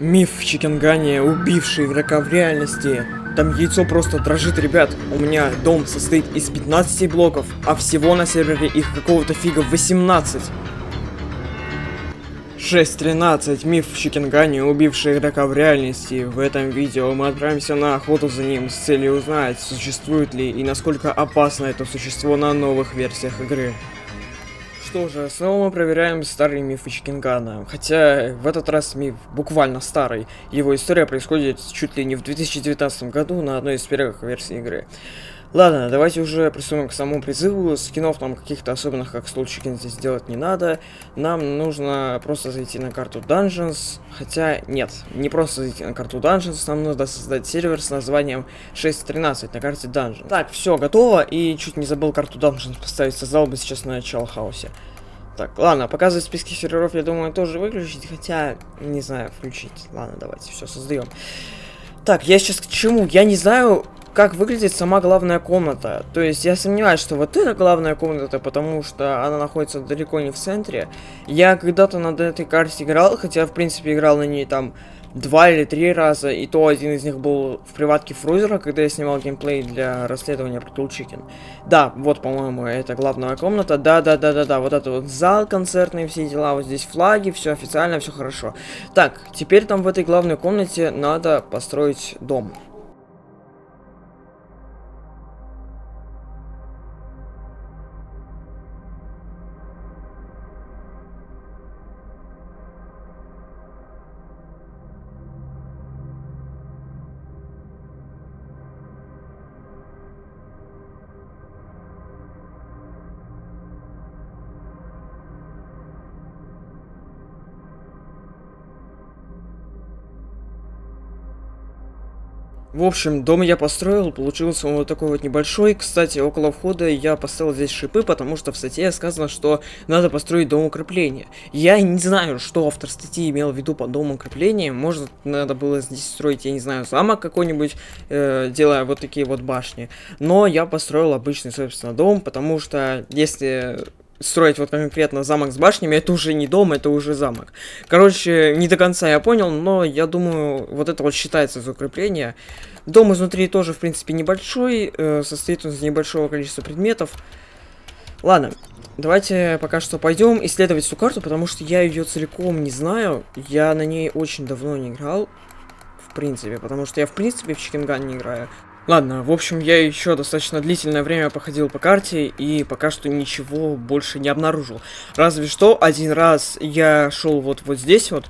Миф в Чикенгане, убивший игрока в реальности. Там яйцо просто дрожит, ребят. У меня дом состоит из 15 блоков, а всего на сервере их какого-то фига 18. 6.13. Миф в Чикенгане, убивший игрока в реальности. В этом видео мы отправимся на охоту за ним с целью узнать, существует ли и насколько опасно это существо на новых версиях игры. Что же, снова мы проверяем старые мифы Чикенгана. Хотя в этот раз миф буквально старый. Его история происходит чуть ли не в 2019 году на одной из первых версий игры. Ладно, давайте уже приступим к самому призыву. Скинов нам каких-то особенных, как стол чикен, здесь делать не надо. Нам нужно просто зайти на карту Dungeons. Хотя, нет, не просто зайти на карту Dungeons, нам нужно создать сервер с названием 6.13 на карте Dungeons. Так, все, готово. И чуть не забыл карту Dungeons поставить, создал бы сейчас на начало хаосе. Так, ладно, показывать списки серверов, я думаю, тоже выключить, хотя, не знаю, включить. Ладно, давайте, все, создаем. Так, я сейчас к чему? Я не знаю, как выглядит сама главная комната. То есть я сомневаюсь, что вот это главная комната, потому что она находится далеко не в центре. Я когда-то на этой карте играл, хотя в принципе играл на ней там два или три раза, и то один из них был в приватке Фрузера, когда я снимал геймплей для расследования про Chicken. Да, вот, по-моему, это главная комната. Да-да-да-да-да, вот это вот зал концертный, все дела, вот здесь флаги, все официально, все хорошо. Так, теперь там в этой главной комнате надо построить дом. В общем, дом я построил, получился он вот такой вот небольшой. Кстати, около входа я поставил здесь шипы, потому что в статье сказано, что надо построить дом укрепления. Я не знаю, что автор статьи имел в виду под дом укрепления. Может, надо было здесь строить, я не знаю, замок какой-нибудь, э, делая вот такие вот башни. Но я построил обычный, собственно, дом, потому что если строить вот конкретно замок с башнями, это уже не дом, это уже замок. Короче, не до конца я понял, но я думаю, вот это вот считается за укрепление. Дом изнутри тоже, в принципе, небольшой, э, состоит из небольшого количества предметов. Ладно, давайте пока что пойдем исследовать эту карту, потому что я ее целиком не знаю. Я на ней очень давно не играл, в принципе, потому что я, в принципе, в Чикенган не играю. Ладно, в общем, я еще достаточно длительное время походил по карте и пока что ничего больше не обнаружил. Разве что один раз я шел вот, вот здесь вот,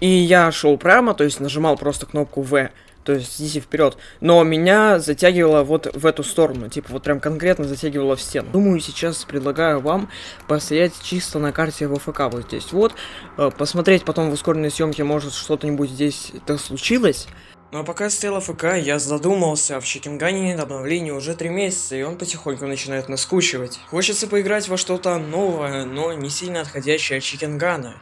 и я шел прямо, то есть нажимал просто кнопку V, то есть здесь и вперед. Но меня затягивало вот в эту сторону, типа вот прям конкретно затягивало в стену. Думаю, сейчас предлагаю вам постоять чисто на карте ВФК вот здесь вот, э, посмотреть потом в ускоренной съемке, может что-то-нибудь здесь это случилось. Ну а пока стоял ФК, я задумался, в Чикенгане нет обновления уже три месяца, и он потихоньку начинает наскучивать. Хочется поиграть во что-то новое, но не сильно отходящее от Чикенгана.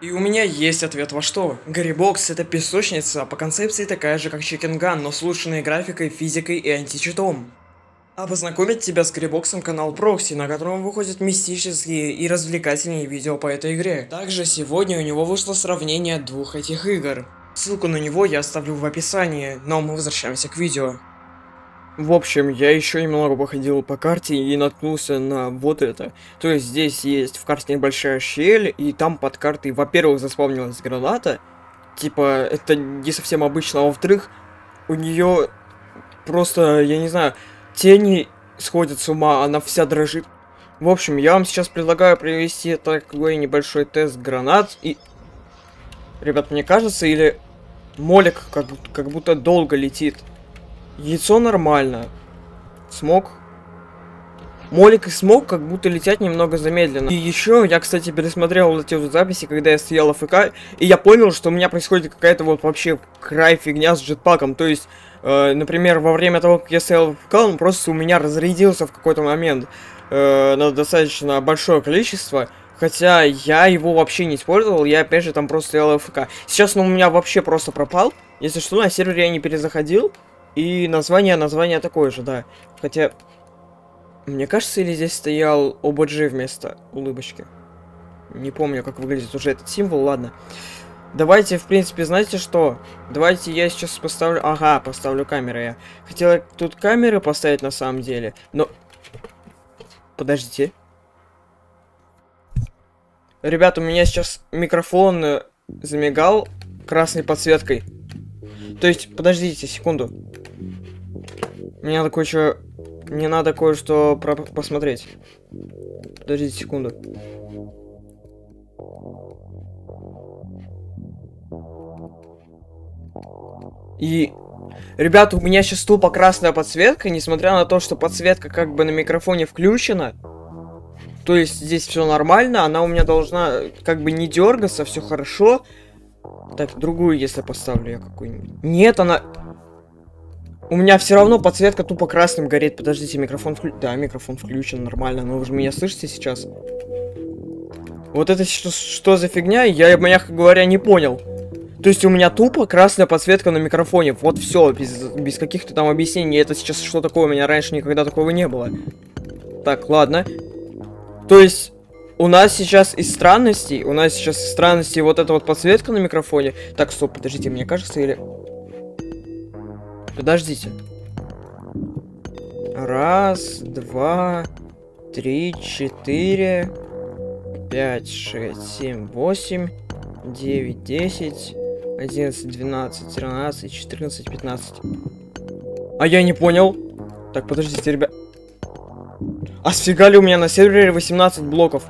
И у меня есть ответ во что. Гаррибокс это песочница, по концепции такая же как Чикенган, но с улучшенной графикой, физикой и античитом. А познакомить тебя с Гаррибоксом канал Прокси, на котором выходят мистические и развлекательные видео по этой игре. Также сегодня у него вышло сравнение двух этих игр. Ссылку на него я оставлю в описании, но мы возвращаемся к видео. В общем, я еще немного походил по карте и наткнулся на вот это. То есть здесь есть в карте небольшая щель, и там под картой, во-первых, заспавнилась граната. Типа, это не совсем обычно, а во-вторых, у нее просто, я не знаю, тени сходят с ума, она вся дрожит. В общем, я вам сейчас предлагаю провести такой небольшой тест гранат и Ребят, мне кажется, или молик как, как будто долго летит. Яйцо нормально. Смог. Молик и смог как будто летят немного замедленно. И еще я, кстати, пересмотрел вот эти вот записи, когда я стоял АФК, и я понял, что у меня происходит какая-то вот вообще край фигня с джетпаком. То есть, э, например, во время того, как я стоял АФК, он просто у меня разрядился в какой-то момент э, на достаточно большое количество. Хотя я его вообще не использовал, я опять же там просто стоял ФК. Сейчас он у меня вообще просто пропал. Если что, на сервере я не перезаходил. И название, название такое же, да. Хотя, мне кажется, или здесь стоял OBG вместо улыбочки. Не помню, как выглядит уже этот символ, ладно. Давайте, в принципе, знаете что? Давайте я сейчас поставлю... Ага, поставлю камеры я. Хотела тут камеры поставить на самом деле, но... Подождите. Ребята, у меня сейчас микрофон э, замигал красной подсветкой. То есть, подождите секунду. Мне надо кое-что... Мне надо кое-что про посмотреть. Подождите секунду. И, ребята, у меня сейчас тупо красная подсветка, несмотря на то, что подсветка как бы на микрофоне включена. То есть здесь все нормально, она у меня должна как бы не дергаться, все хорошо. Так, другую, если поставлю я какую-нибудь. Нет, она... У меня все равно подсветка тупо красным горит. Подождите, микрофон вклю... Да, микрофон включен нормально, но вы же меня слышите сейчас? Вот это что, что за фигня, я, мягко говоря, не понял. То есть у меня тупо красная подсветка на микрофоне. Вот все, без, без каких-то там объяснений. Это сейчас что такое? У меня раньше никогда такого не было. Так, ладно. То есть у нас сейчас из странностей, у нас сейчас из странностей вот эта вот подсветка на микрофоне. Так, стоп, подождите, мне кажется, или... Подождите. Раз, два, три, четыре, пять, шесть, семь, восемь, девять, десять, 11, 12, 13, 14, 15. А я не понял. Так, подождите, ребят. А сфига ли у меня на сервере 18 блоков?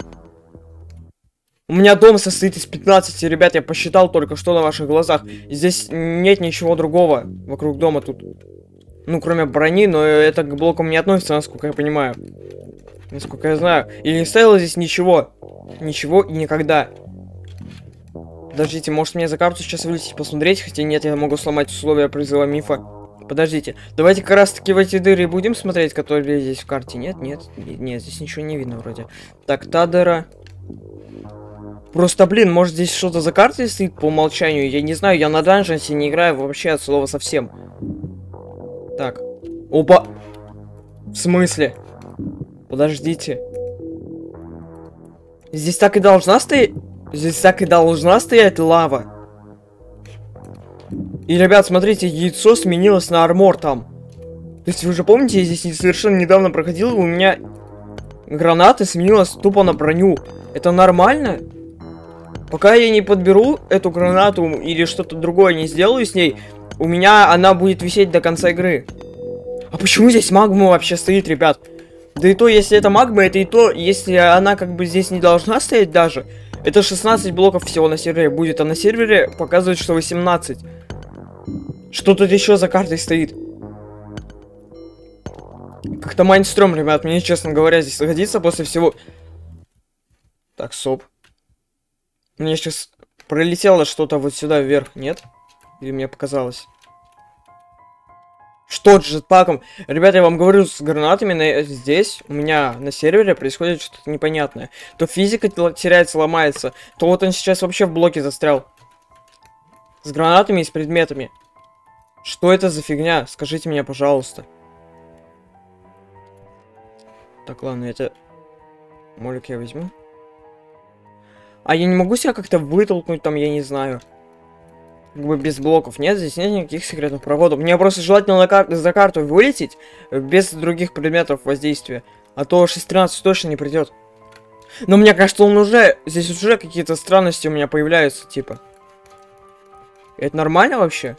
У меня дом состоит из 15, ребят, я посчитал только что на ваших глазах. Здесь нет ничего другого вокруг дома тут. Ну, кроме брони, но это к блокам не относится, насколько я понимаю. Насколько я знаю. И не ставил здесь ничего. Ничего и никогда. Подождите, может мне за карту сейчас вылететь посмотреть? Хотя нет, я могу сломать условия призыва мифа. Подождите, давайте как раз таки в эти дыры будем смотреть, которые здесь в карте. Нет, нет, нет, здесь ничего не видно вроде. Так, та дыра. Просто, блин, может здесь что-то за картой стоит по умолчанию? Я не знаю, я на данженсе не играю вообще от слова совсем. Так. Опа. В смысле? Подождите. Здесь так и должна стоять? Здесь так и должна стоять лава. И, ребят, смотрите, яйцо сменилось на армор там. То есть, вы же помните, я здесь совершенно недавно проходил, у меня граната сменилась тупо на броню. Это нормально? Пока я не подберу эту гранату или что-то другое не сделаю с ней, у меня она будет висеть до конца игры. А почему здесь магма вообще стоит, ребят? Да и то, если это магма, это и то, если она как бы здесь не должна стоять даже, это 16 блоков всего на сервере будет, а на сервере показывает, что 18. Что тут еще за картой стоит? Как-то майнстром, ребят, мне, честно говоря, здесь годится после всего... Так, соп. Мне сейчас пролетело что-то вот сюда вверх, нет? Или мне показалось? Что с джетпаком? Ребята, я вам говорю, с гранатами на, здесь у меня на сервере происходит что-то непонятное. То физика теряется, ломается, то вот он сейчас вообще в блоке застрял. С гранатами и с предметами. Что это за фигня? Скажите мне, пожалуйста. Так, ладно, это... Молик я возьму. А я не могу себя как-то вытолкнуть там, я не знаю как бы без блоков. Нет, здесь нет никаких секретных проводов. Мне просто желательно на кар за карту вылететь без других предметов воздействия. А то 6.13 точно не придет. Но мне кажется, он уже... Здесь уже какие-то странности у меня появляются, типа. Это нормально вообще?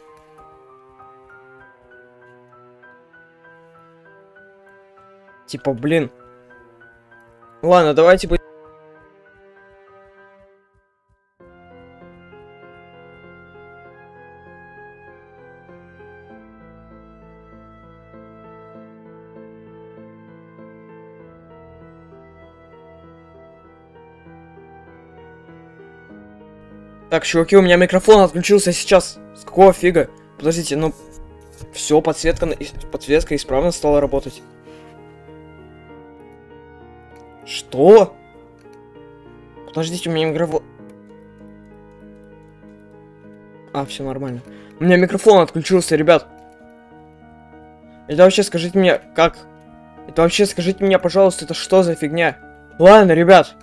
Типа, блин. Ладно, давайте... Так, чуваки, у меня микрофон отключился сейчас. С какого фига? Подождите, ну... Все, подсветка, подсветка исправно стала работать. Что? Подождите, у меня микрофон... А, все нормально. У меня микрофон отключился, ребят. Это вообще скажите мне, как... Это вообще скажите мне, пожалуйста, это что за фигня? Ладно, ребят.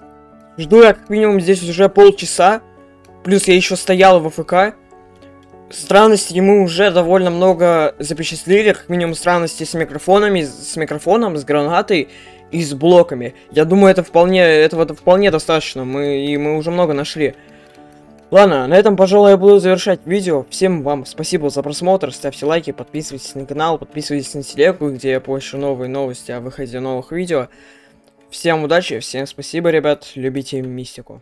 Жду я как минимум здесь уже полчаса. Плюс я еще стоял в АФК. Странности мы уже довольно много запечатлели, как минимум странности с микрофонами, с микрофоном, с гранатой и с блоками. Я думаю, это вполне, этого вполне достаточно, мы, и мы уже много нашли. Ладно, на этом, пожалуй, я буду завершать видео. Всем вам спасибо за просмотр, ставьте лайки, подписывайтесь на канал, подписывайтесь на телегу, где я пощу новые новости о выходе новых видео. Всем удачи, всем спасибо, ребят, любите мистику.